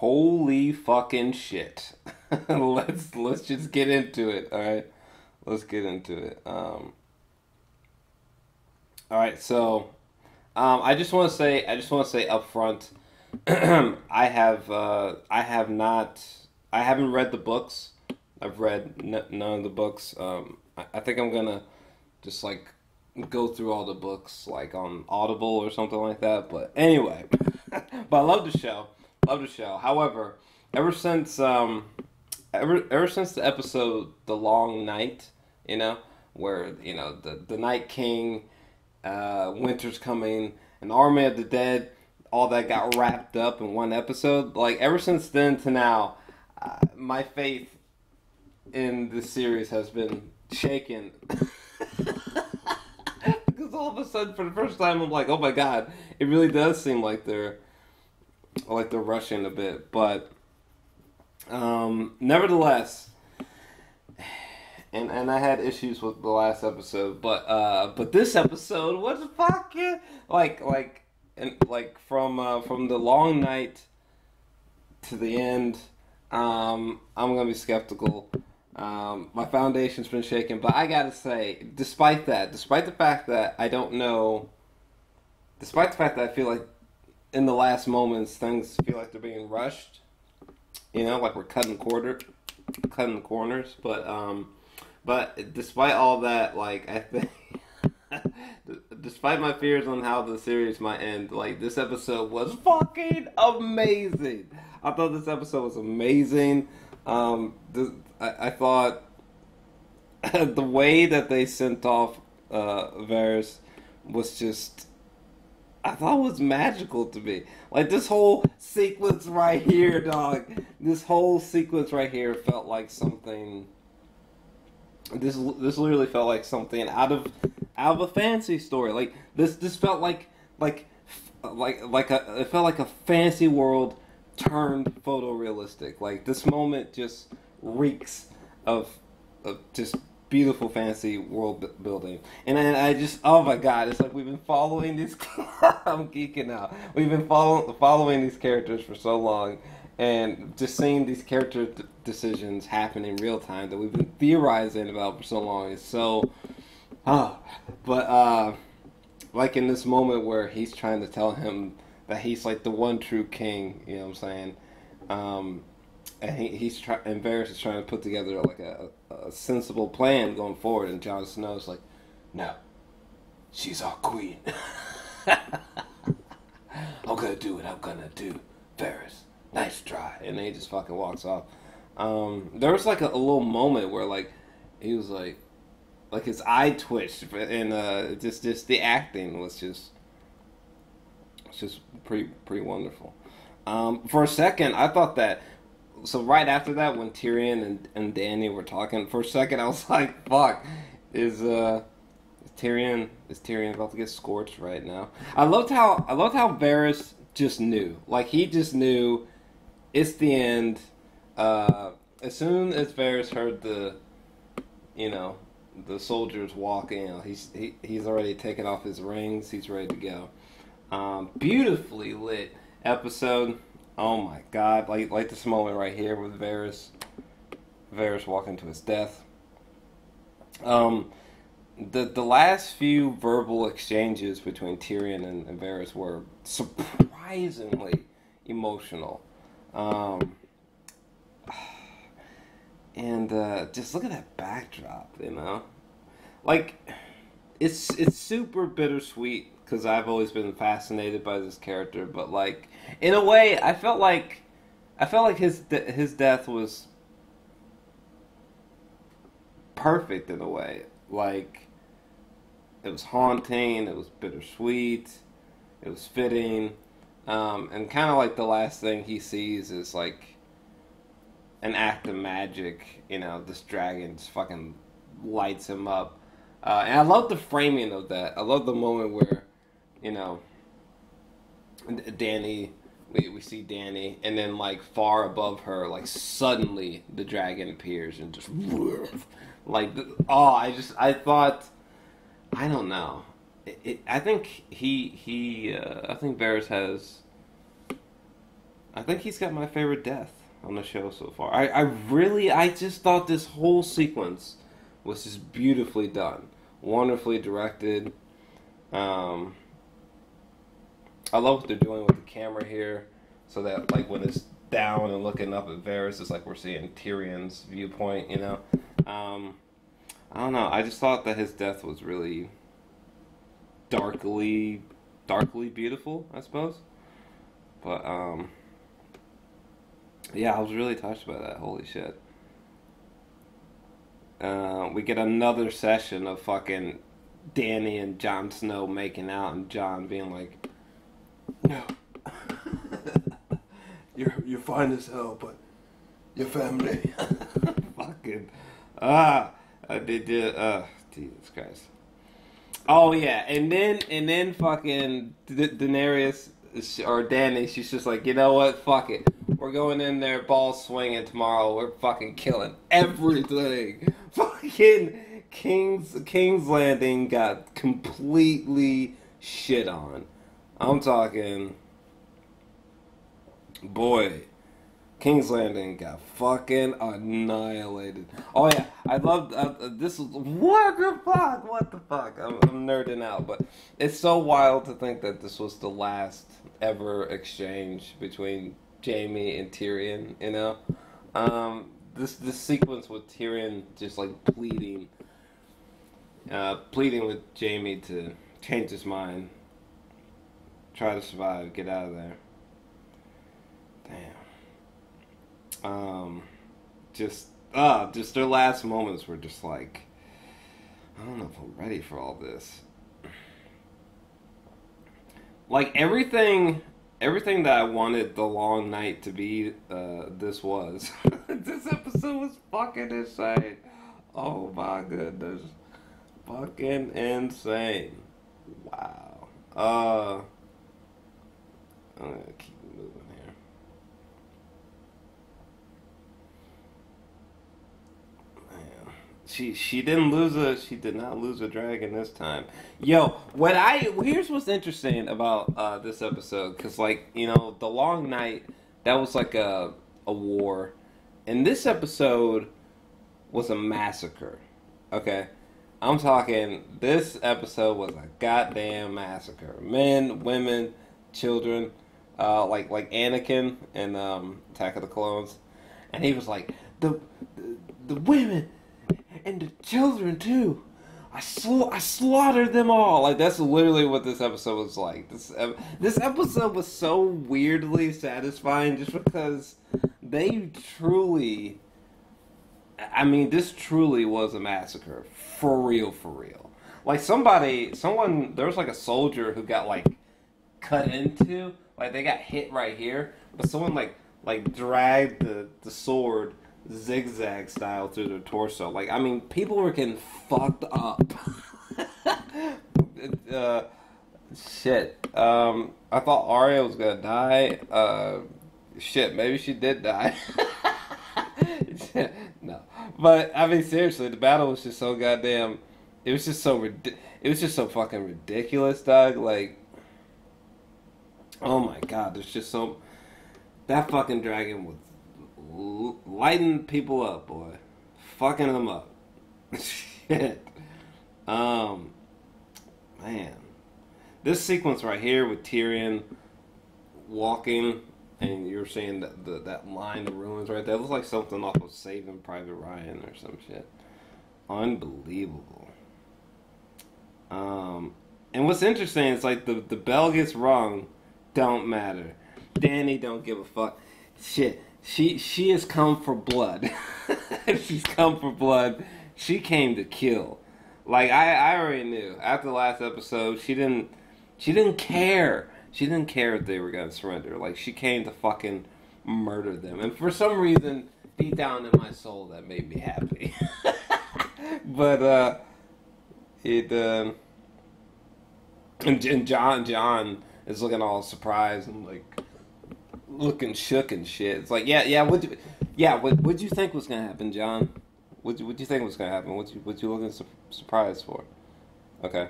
holy fucking shit. let's let's just get into it. All right, let's get into it. Um, all right, so um, I just want to say I just want to say up front, I have uh, I have not I haven't read the books. I've read n- none of the books. Um, I, I think I'm gonna just like go through all the books like on Audible or something like that. But anyway, but I love the show. Love the show. However, ever since um, ever ever since the episode "The Long Night," you know, where you know the the Night King, uh, Winter's coming, and Army of the Dead, all that got wrapped up in one episode. Like ever since then to now, uh, my faith in the series has been shaken. because all of a sudden, for the first time, I'm like, oh my god, it really does seem like they're like they're rushing a bit, but um, nevertheless, and and I had issues with the last episode, but uh, but this episode was fucking like like and like from uh, from the long night to the end. Um, I'm gonna be skeptical. Um, my foundation's been shaken, but I gotta say, despite that, despite the fact that I don't know, despite the fact that I feel like in the last moments things feel like they're being rushed, you know, like we're cutting quarter, cutting the corners. But um, but despite all that, like I think, despite my fears on how the series might end, like this episode was fucking amazing. I thought this episode was amazing. Um, the, I, I thought the way that they sent off uh, Varys was just I thought was magical to me. Like this whole sequence right here, dog. This whole sequence right here felt like something. This this literally felt like something out of out of a fantasy story. Like this this felt like like like like a it felt like a fantasy world turned photorealistic. Like this moment just reeks of, of just beautiful fantasy world building. And I, I just, oh my god, it's like we've been following these. I'm geeking out. We've been follow, following these characters for so long, and just seeing these character decisions happen in real time that we've been theorizing about for so long is so. Oh, but uh, like in this moment where he's trying to tell him that he's like the one true king. You know what I'm saying? Um, and he, he's trying, and Varys is trying to put together like a, a sensible plan going forward. And Jon Snow's like, "No, she's our queen. I'm gonna do what I'm gonna do, Varys. Nice try." And then he just fucking walks off. Um, there was like a, a, little moment where like he was like, like his eye twitched, and uh, just just the acting was just it's just pretty pretty wonderful. Um, for a second, I thought that. So right after that, when Tyrion and, and Dany were talking, for a second I was like, "Fuck, is uh, is Tyrion is Tyrion about to get scorched right now?" I loved how I loved how Varys just knew, like he just knew, it's the end. Uh, as soon as Varys heard the, you know, the soldiers walk in, he's he, he's already taken off his rings. He's ready to go. Um, beautifully lit episode. Oh my god, like like this moment right here with Varys, Varys walking to his death. Um, the the last few verbal exchanges between Tyrion and, and Varys were surprisingly emotional. Um, and uh, just look at that backdrop, you know, like it's it's super bittersweet because I've always been fascinated by this character. But like, in a way, I felt like I felt like his de- his death was perfect in a way. Like, it was haunting. It was bittersweet. It was fitting. Um, and kind of like the last thing he sees is like an act of magic. You know, this dragon just fucking lights him up. Uh, and I love the framing of that. I love the moment where you know, Dany. we, we see Dany, and then like far above her, like suddenly the dragon appears and just like oh, I just I thought, I don't know, it, it, I think he he uh, I think Varys has I think he's got my favorite death on the show so far. I, I really, I just thought this whole sequence was just beautifully done, wonderfully directed. Um, I love what they're doing with the camera here, so that like when it's down and looking up at Varys, it's like we're seeing Tyrion's viewpoint. You know, um, I don't know. I just thought that his death was really darkly, darkly beautiful. I suppose, but um, yeah, I was really touched by that. Holy shit. Uh, we get another session of fucking Dany and Jon Snow making out, and Jon being like, "No, you're you're fine as hell, but your family, fucking ah, I did did uh, Jesus Christ." Oh yeah, and then and then fucking da- Daenerys or Dany, she's just like, you know what, fuck it, we're going in there, ball swinging tomorrow. We're fucking killing everything. fucking King's King's Landing got completely shit on. I'm talking, boy. King's Landing got fucking annihilated. Oh yeah, I love uh, this. Is, what the fuck? What the fuck? I'm, I'm nerding out, but it's so wild to think that this was the last ever exchange between Jaime and Tyrion. You know, um, this this sequence with Tyrion just like pleading, uh, pleading with Jaime to change his mind, try to survive, get out of there. Damn um, just uh, just their last moments were just like, I don't know if I'm ready for all this. Like everything, everything that I wanted the long night to be, uh, this was. this episode was fucking insane. Oh my goodness, fucking insane. Wow. Uh, I'm gonna keep moving here. Man. She she didn't lose a she did not lose a dragon this time. Yo, what I here's what's interesting about uh, this episode because like you know the long night that was like a a war, and this episode was a massacre. Okay, I'm talking this episode was a goddamn massacre. Men, women, children, uh, like like Anakin and um, Attack of the Clones, and he was like the the, the women and the children too. I sla- I slaughtered them all. Like that's literally what this episode was like. This this episode was so weirdly satisfying just because they truly I mean, this truly was a massacre. For real, for real. Like somebody someone there was like a soldier who got like cut into, like they got hit right here, but someone like like dragged the, the sword zigzag style through their torso. Like, I mean, people were getting fucked up. uh, shit. Um, I thought Arya was gonna die. Uh, shit, maybe she did die. no, but I mean, seriously, the battle was just so goddamn. It was just so. It was just so fucking ridiculous, Doug. Like, oh my god, there's just so. That fucking dragon was lighting people up, boy, fucking them up. Shit. Um, man, this sequence right here with Tyrion walking, and you're seeing that the, that line of ruins right there. It looks like something off of Saving Private Ryan or some shit. Unbelievable. Um, and what's interesting is like the the bell gets rung, don't matter. Dany don't give a fuck. Shit she she has come for blood. She's come for blood. She came to kill. Like I, I already knew after the last episode, she didn't she didn't care. She didn't care if they were gonna surrender. Like she came to fucking murder them. And for some reason, deep down in my soul, that made me happy. but uh, it uh, and, and Jon Jon is looking all surprised and like looking shook and shit. It's like, yeah, yeah, what, yeah, what, what'd you think was gonna happen, Jon? What, what do you think was gonna happen? What you, what you looking su- surprised for? Okay,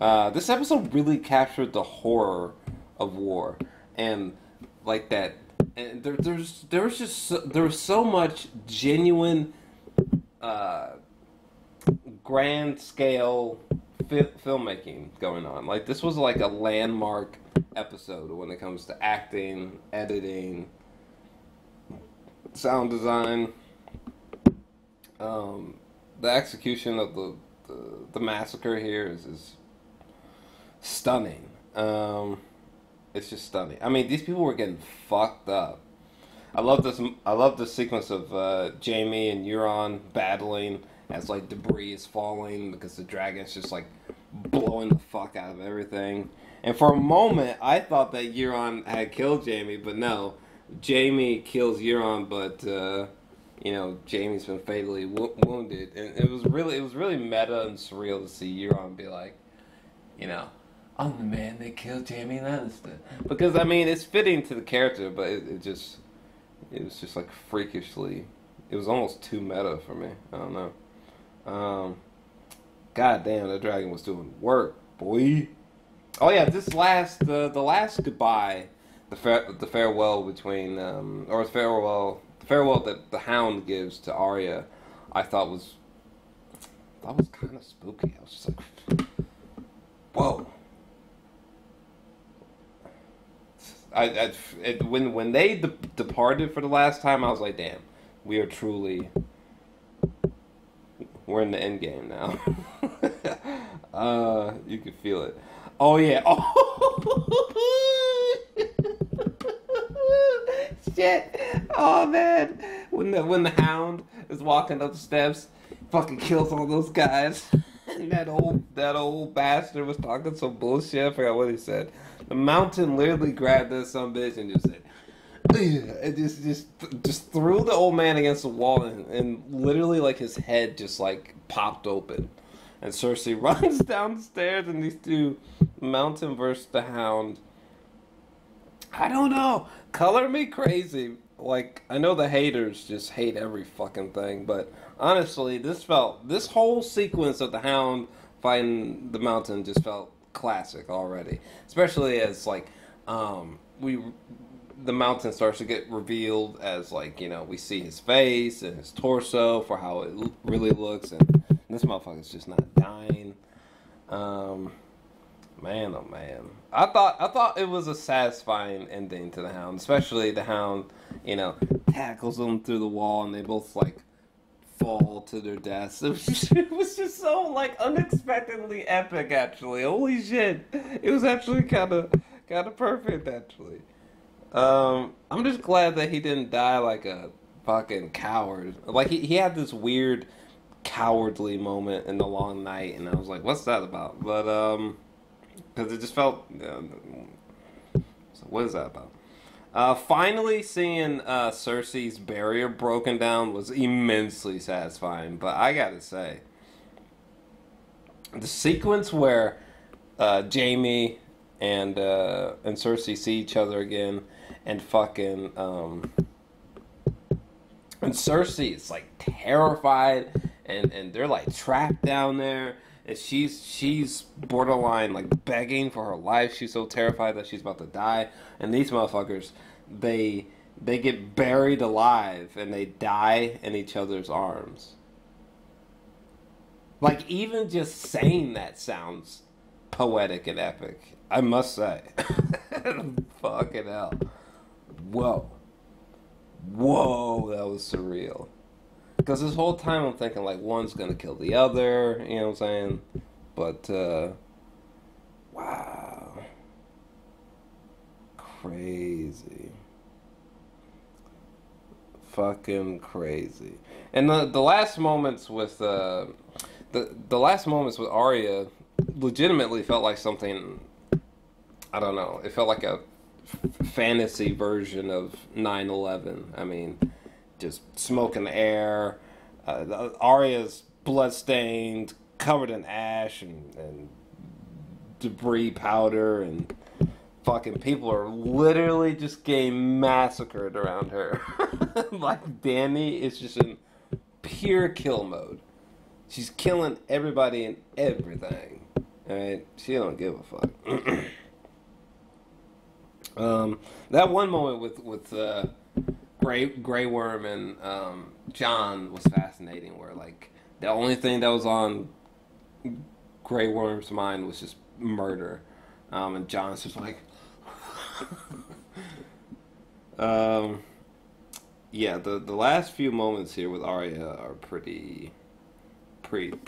uh, this episode really captured the horror of war and like that and there, there's just so, so much genuine, uh, grand scale fi- filmmaking going on. Like this was like a landmark episode when it comes to acting, editing, sound design. Um, the execution of the, the, the massacre here is, is stunning. Um, it's just stunning. I mean, these people were getting fucked up. I love this. I love the sequence of uh, Jaime and Euron battling as like debris is falling because the dragon's just like blowing the fuck out of everything. And for a moment, I thought that Euron had killed Jaime, but no, Jaime kills Euron, but uh, you know Jaime's been fatally wo- wounded, and it was really it was really meta and surreal to see Euron be like, you know, I'm the man that killed Jaime Lannister. Because I mean, it's fitting to the character, but it, it just it was just like freakishly. It was almost too meta for me. I don't know. Um, God damn, the dragon was doing work, boy. Oh yeah, this last uh, the last goodbye, the fa- the farewell between um, or the farewell the farewell that the Hound gives to Arya, I thought was that was kind of spooky. I was just like, whoa. I, I it, when when they de- departed for the last time, I was like, damn, we are truly we're in the end game now. uh, you can feel it. Oh yeah. Oh shit. Oh man. When the when the hound is walking up the steps, fucking kills all those guys. And that old that old bastard was talking some bullshit. I forgot what he said. The mountain literally grabbed this some bitch and just said, it just just just threw the old man against the wall and, and literally like his head just like popped open. And Cersei runs downstairs and these two mountain versus the hound. I don't know. Color me crazy. Like I know the haters just hate every fucking thing but honestly this felt this whole sequence of the hound fighting the mountain just felt classic already. Especially as like um we the mountain starts to get revealed as like you know we see his face and his torso for how it l- really looks and this motherfucker's just not dying. Um man oh man. I thought i thought it was a satisfying ending to the hound especially the hound you know tackles them through the wall and they both like fall to their deaths. It was it was just so like unexpectedly epic actually. Holy shit. It was actually kind of kind of perfect actually um, I'm just glad that he didn't die like a fucking coward. Like he, he had this weird cowardly moment in the long night, and I was like, "What's that about?" But um, because it just felt. Uh, so what is that about? Uh, finally, seeing uh, Cersei's barrier broken down was immensely satisfying. But I gotta say, the sequence where uh, Jaime and uh, and Cersei see each other again, and fucking um, and Cersei is like terrified, and and they're like trapped down there, and she's she's borderline like begging for her life. She's so terrified that she's about to die, and these motherfuckers, they they get buried alive and they die in each other's arms. Like even just saying that sounds poetic and epic. I must say. Fucking hell. Whoa. Whoa, that was surreal. Because this whole time I'm thinking, like, one's gonna kill the other, you know what I'm saying? But, uh, wow. Crazy. Fucking crazy. And the, the last moments with, uh, the, the last moments with Arya legitimately felt like something I don't know. It felt like a fantasy version of 9/11. I mean, just smoke in the air. Uh, the, Arya's bloodstained, covered in ash and, and debris powder, and fucking people are literally just getting massacred around her. like Dany is just in pure kill mode. She's killing everybody and everything. Alright, she don't give a fuck. Um, that one moment with with uh, Gray Grey Worm and um, Jon was fascinating. Where like the only thing that was on Grey Worm's mind was just murder, um, and Jon's just like, um, yeah. The the last few moments here with Arya are pretty, pretty,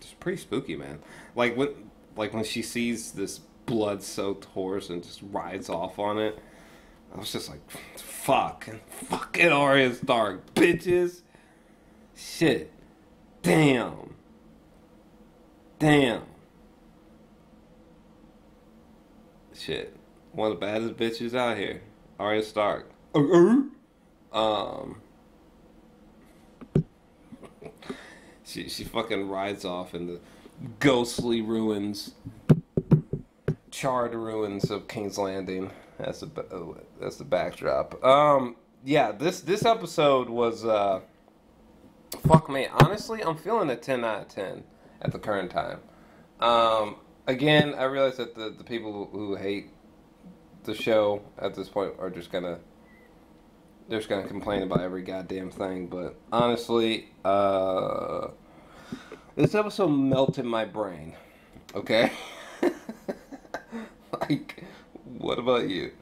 just pretty spooky, man. Like when like when she sees this blood soaked horse and just rides off on it. I was just like, fuck. Fucking Arya Stark, bitches. Shit. Damn. Damn. Shit. One of the baddest bitches out here. Arya Stark. Um. She, she fucking rides off in the ghostly ruins charred ruins of King's Landing. That's the that's the backdrop. Um, yeah, this this episode was uh, fuck me. Honestly, I'm feeling a ten out of ten at the current time. Um, again, I realize that the the people who hate the show at this point are just gonna they're just gonna complain about every goddamn thing. But honestly, uh, this episode melted my brain. Okay. like, what about you?